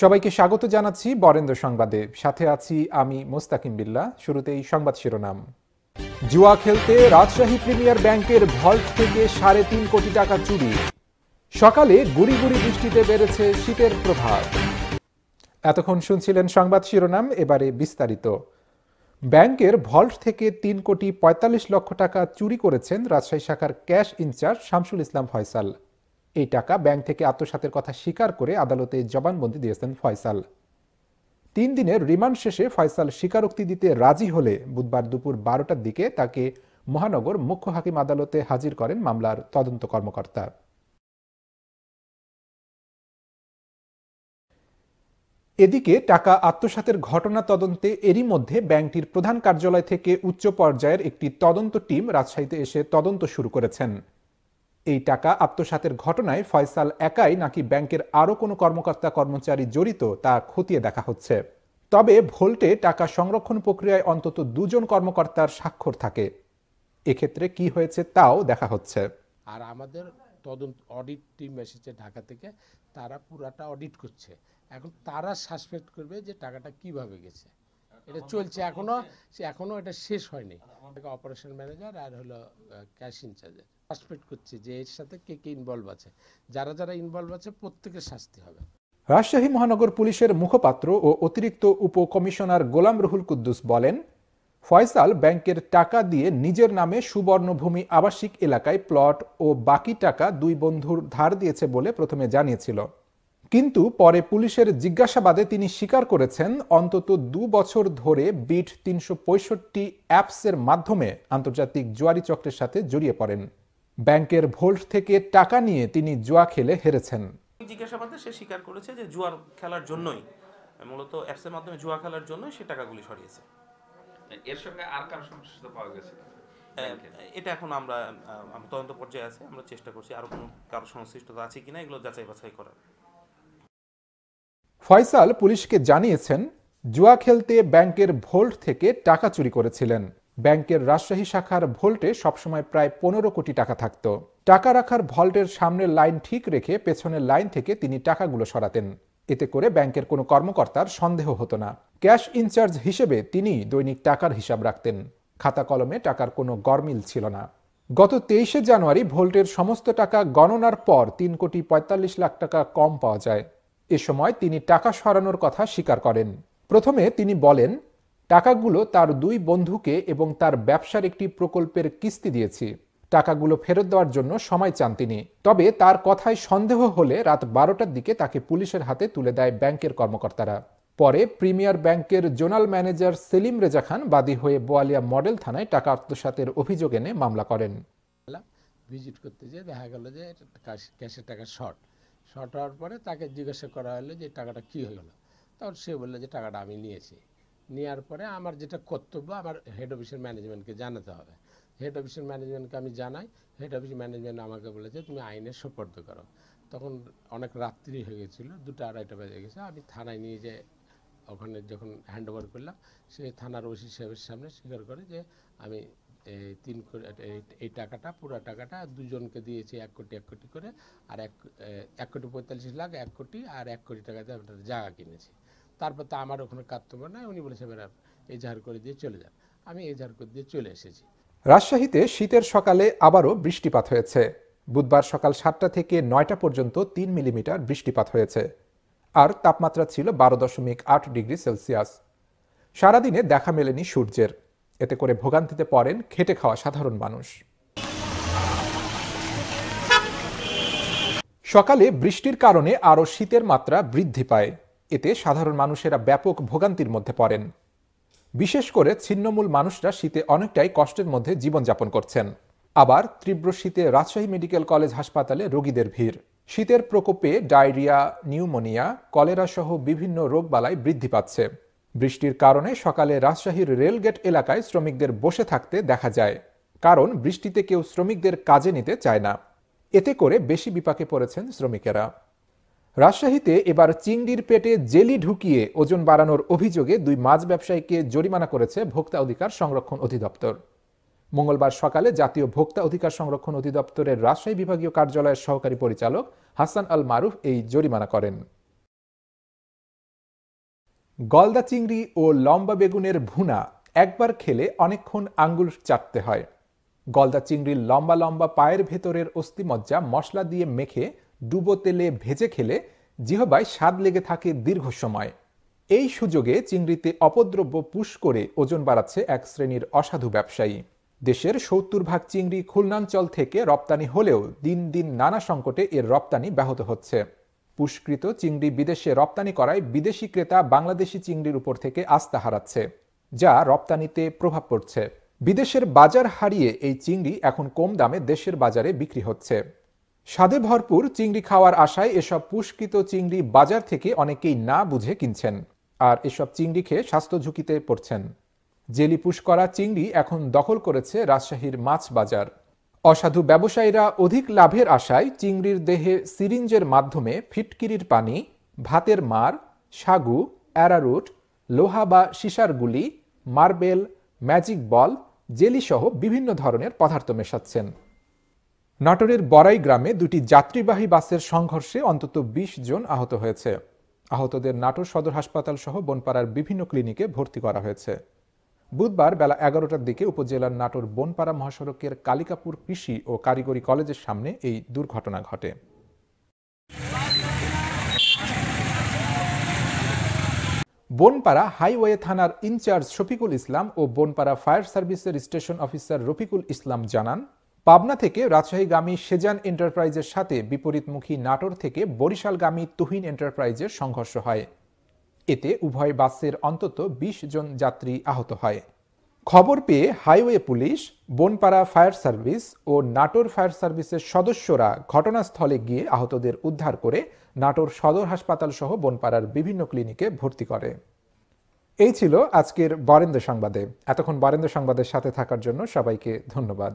সবাইকে স্বাগত জানাচ্ছি বরেন্দ্র সংবাদে। সাথে আছি আমি মোস্তাকিম বিল্লা। শুরুতেই সংবাদ শিরোনাম। জুয়া খেলতে রাজশাহী প্রিমিয়ার ব্যাংকের ভল্ট থেকে সাড়ে তিন কোটি টাকা চুরি। সকালে গুড়ি গুড়ি বৃষ্টিতে বেড়েছে শীতের প্রভাব। এতক্ষণ শুনছিলেন সংবাদ শিরোনাম, এবারে বিস্তারিত। ব্যাংকের ভল্ট থেকে তিন কোটি পঁয়তাল্লিশ লক্ষ টাকা চুরি করেছেন রাজশাহী শাখার ক্যাশ ইনচার্জ শামসুল ইসলাম ফয়সাল। এই টাকা ব্যাংক থেকে আত্মসাতের কথা স্বীকার করে আদালতে জবানবন্দি দিয়েছেন ফয়সাল। তিন দিনের রিমান্ড শেষে ফয়সাল স্বীকারোক্তি দিতে রাজি হলে বুধবার দুপুর বারোটার দিকে তাকে মহানগর মুখ্য হাকিম আদালতে হাজির করেন মামলার তদন্ত কর্মকর্তা। এদিকে টাকা আত্মসাতের ঘটনা তদন্তে এরই মধ্যে ব্যাংকটির প্রধান কার্যালয় থেকে উচ্চ পর্যায়ের একটি তদন্ত টিম রাজশাহীতে এসে তদন্ত শুরু করেছেন। এই টাকা আত্মসাতের ঘটনায় ফয়সাল একাই নাকি ব্যাংকের আরও কোনো কর্মকর্তা কর্মচারী জড়িত তা খতিয়ে দেখা হচ্ছে। তবে ভোল্টে টাকা সংরক্ষণ প্রক্রিয়ায় অন্তত দুজন কর্মকর্তার স্বাক্ষর থাকে। এক্ষেত্রে কি হয়েছে তাও দেখা হচ্ছে। আর আমাদের তদন্ত অডিট টিম এসেছে ঢাকা থেকে তারা পুরাটা অডিট করছে। এখন তারা সাসপেক্ট করবে যে টাকাটা কীভাবে গেছে। এটা চলছে এখনও সে এখনও এটা শেষ হয়নি। অপারেশন ম্যানেজার আর হলো ক্যাশ ইনচার্জের সাসপেক্ট করছে যে এর সাথে কে কে ইনভলভ আছে। যারা যারা ইনভলভ আছে, প্রত্যেকের শাস্তি হবে। রাজশাহী মহানগর পুলিশের মুখপাত্র ও অতিরিক্ত উপকমিশনার গোলাম রুহুল কুদ্দুস বলেন, ফয়সাল ব্যাংকের টাকা দিয়ে নিজের নামে সুবর্ণভূমি আবাসিক এলাকায় প্লট ও বাকি টাকা দুই বন্ধুর ধার দিয়েছে বলে প্রথমে জানিয়েছিল। কিন্তু পরে পুলিশের জিজ্ঞাসাবাদে তিনি স্বীকার করেছেন, অন্তত দু বছর ধরে বিট তিনশো পঁয়ষট্টি অ্যাপসের মাধ্যমে আন্তর্জাতিক জুয়ারি চক্রের সাথে জড়িয়ে পড়েন। ব্যাংকের ভোল্ট থেকে টাকা নিয়ে তিনি জুয়া খেলে হেরেছেন। জিজ্ঞাসাবাদে সে স্বীকার করেছে যে জুয়ার খেলার জন্যই মূলত অ্যাপসের মাধ্যমে জুয়া খেলার জন্যই সে টাকাগুলি সরিয়েছে। এর সঙ্গে আর কারও সংশ্লিষ্ট পাওয়া গেছে এটা এখন আমরা তদন্ত পর্যায়ে আছে আমরা চেষ্টা করছি আরও কোনো কারও সংশ্লিষ্টতা আছে কিনা এগুলো যাচাই বাছাই করার। ফয়সাল পুলিশকে জানিয়েছেন জুয়া খেলতে ব্যাংকের ভোল্ট থেকে টাকা চুরি করেছিলেন। ব্যাংকের রাজশাহী শাখার ভোল্টে সবসময় প্রায় পনেরো কোটি টাকা থাকত। টাকা রাখার ভল্টের সামনের লাইন ঠিক রেখে পেছনের লাইন থেকে তিনি টাকাগুলো সরাতেন। এতে করে ব্যাংকের কোনো কর্মকর্তার সন্দেহ হতো না। ক্যাশ ইনচার্জ হিসেবে তিনি দৈনিক টাকার হিসাব রাখতেন। খাতা কলমে টাকার কোনো গরমিল ছিল না। গত তেইশে জানুয়ারি ভোল্টের সমস্ত টাকা গণনার পর তিন কোটি পঁয়তাল্লিশ লাখ টাকা কম পাওয়া যায়। এ সময় তিনি টাকা সরানোর কথা স্বীকার করেন। প্রথমে তিনি বলেন টাকাগুলো তার দুই বন্ধুকে এবং তার ব্যবসার একটি প্রকল্পের কিস্তি দিয়েছি। টাকাগুলো ফেরত দেওয়ার জন্য সময় চান তিনি। তবে তার কথায় সন্দেহ হলে রাত বারোটার দিকে তাকে পুলিশের হাতে তুলে দেয় ব্যাংকের কর্মকর্তারা। পরে প্রিমিয়ার ব্যাংকের জোনাল ম্যানেজার সেলিম রেজা খান বাদী হয়ে বোয়ালিয়া মডেল থানায় টাকা আত্মসাতের অভিযোগ এনে মামলা করেন। ভিজিট করতে যেয়ে দেখা গেল যে ক্যাশের টাকা শর্ট। শর্ট হওয়ার পরে তাকে জিজ্ঞাসা করা হলো যে টাকাটা কী গেলো তখন সে বলল যে টাকাটা আমি নিয়েছি। নেওয়ার পরে আমার যেটা কর্তব্য, আমার হেড অফিসের ম্যানেজমেন্টকে জানাতে হবে। হেড অফিসের ম্যানেজমেন্টকে আমি জানাই হেড অফিস ম্যানেজমেন্ট আমাকে বলেছে, তুমি আইনের সোপর্দ করো। তখন অনেক রাত্রি হয়ে গেছিল, দুটো আড়াইটা বেজে গেছে, আমি থানায় নিয়ে যে ওখানে যখন হ্যান্ড ওভার করলাম, সে থানার ওসি সাহেবের সামনে স্বীকার করে যে, আমি তিন এই- টাকাটা, পুরো টাকাটা দুজনকে দিয়েছি, এক কোটি এক কোটি করে, আর এক এক কোটি পঁয়তাল্লিশ লাখ, এক কোটি, আর এক কোটি টাকা দিয়ে আমরা জায়গা কিনেছি। তারপর তো আমার ওখানে কর্তব্য নাই, উনি বলেছে এবার এজাহার করে দিয়ে চলে যান আমি এজাহার করে দিয়ে চলে এসেছি। রাজশাহীতে শীতের সকালে আবারও বৃষ্টিপাত হয়েছে। বুধবার সকাল সাতটা থেকে নয়টা পর্যন্ত তিন মিলিমিটার বৃষ্টিপাত হয়েছে। আর তাপমাত্রা ছিল বারো দশমিক আট ডিগ্রি সেলসিয়াস। সারাদিনে দেখা মেলেনি সূর্যের। এতে করে ভোগান্তিতে পড়েন খেটে খাওয়া সাধারণ মানুষ। সকালে বৃষ্টির কারণে আরও শীতের মাত্রা বৃদ্ধি পায়। এতে সাধারণ মানুষেরা ব্যাপক ভোগান্তির মধ্যে পড়েন। বিশেষ করে ছিন্নমূল মানুষরা শীতে অনেকটাই কষ্টের মধ্যে জীবনযাপন করছেন। আবার তীব্র শীতে রাজশাহী মেডিকেল কলেজ হাসপাতালে রোগীদের ভিড়। শীতের প্রকোপে ডায়রিয়া, নিউমোনিয়া, কলেরা সহ বিভিন্ন রোগবালাই বৃদ্ধি পাচ্ছে। বৃষ্টির কারণে সকালে রাজশাহীর রেলগেট এলাকায় শ্রমিকদের বসে থাকতে দেখা যায়। কারণ বৃষ্টিতে কেউ শ্রমিকদের কাজে নিতে চায় না। এতে করে বেশি বিপাকে পড়েছেন শ্রমিকেরা। রাজশাহীতে এবার চিংড়ির পেটে জেলি ঢুকিয়ে ওজন বাড়ানোর অভিযোগে দুই মাছ ব্যবসায়ীকে জরিমানা করেছে ভোক্তা অধিকার সংরক্ষণ অধিদপ্তর। মঙ্গলবার সকালে জাতীয় ভোক্তা অধিকার সংরক্ষণ অধিদপ্তরের রাজশাহী বিভাগীয় কার্যালয়ের সহকারী পরিচালক হাসান আল মারুফ এই জরিমানা করেন। গলদা চিংড়ি ও লম্বা বেগুনের ভুনা একবার খেলে অনেকক্ষণ আঙ্গুল চাটতে হয়। গলদা চিংড়ির লম্বা লম্বা পায়ের ভেতরের অস্থিমজ্জা মশলা দিয়ে মেখে ডুবো তেলে ভেজে খেলে জিহবায় স্বাদ লেগে থাকে দীর্ঘ সময়। এই সুযোগে চিংড়িতে অপদ্রব্য পুশ করে ওজন বাড়াচ্ছে এক শ্রেণির অসাধু ব্যবসায়ী। দেশের সত্তর ভাগ চিংড়ি খুলনাঞ্চল থেকে রপ্তানি হলেও দিন দিন নানা সংকটে এর রপ্তানি ব্যাহত হচ্ছে। পুষ্কৃত চিংড়ি বিদেশে রপ্তানি করায় বিদেশি ক্রেতা বাংলাদেশি চিংড়ির উপর থেকে আস্থা হারাচ্ছে, যা রপ্তানিতে প্রভাব পড়ছে। বিদেশের বাজার হারিয়ে এই চিংড়ি এখন কম দামে দেশের বাজারে বিক্রি হচ্ছে। স্বাদে ভরপুর চিংড়ি খাওয়ার আশায় এসব পুষ্কৃত চিংড়ি বাজার থেকে অনেকেই না বুঝে কিনছেন আর এসব চিংড়ি খেয়ে স্বাস্থ্য ঝুঁকিতে পড়ছেন। জেলি পুশ করা চিংড়ি এখন দখল করেছে রাজশাহীর মাছ বাজার। অসাধু ব্যবসায়ীরা অধিক লাভের আশায় চিংড়ির দেহে সিরিঞ্জের মাধ্যমে ফিটকিরির পানি, ভাতের মার, সাগু, অ্যারারুট, লোহা বা সিসার গুলি, মার্বেল, ম্যাজিক বল, জেলিসহ বিভিন্ন ধরনের পদার্থ মেশাচ্ছেন। নাটোরের বড়াই গ্রামে দুটি যাত্রীবাহী বাসের সংঘর্ষে অন্তত ২০ জন আহত হয়েছে। আহতদের নাটোর সদর হাসপাতাল সহ বনপাড়ার বিভিন্ন ক্লিনিকে ভর্তি করা হয়েছে। বুধবার বেলা এগারোটার দিকে উপজেলার নাটোর বনপাড়া মহাসড়কের কালিকাপুর কৃষি ও কারিগরি কলেজের সামনে এই দুর্ঘটনা ঘটে। বনপাড়া হাইওয়ে থানার ইনচার্জ শফিকুল ইসলাম ও বনপাড়া ফায়ার সার্ভিসের স্টেশন অফিসার রফিকুল ইসলাম জানান পাবনা থেকে রাজশাহীগামী সেজান এন্টারপ্রাইজের সাথে বিপরীতমুখী নাটোর থেকে বরিশালগামী তুহিন এন্টারপ্রাইজের সংঘর্ষ হয়। এতে উভয় বাসের অন্তত ২০ জন যাত্রী আহত হয়। খবর পেয়ে highway police, Banpara fire service ও নাটোর ফায়ার সার্ভিসের সদস্যরা ঘটনাস্থলে গিয়ে আহতদের উদ্ধার করে নাটোর সদর হাসপাতাল সহ বনপাড়ার বিভিন্ন ক্লিনিকে ভর্তি করে। এই ছিল আজকের বরেন্দ্র সংবাদে। এতক্ষণ বরেন্দ্র সংবাদের সাথে থাকার জন্য সবাইকে ধন্যবাদ।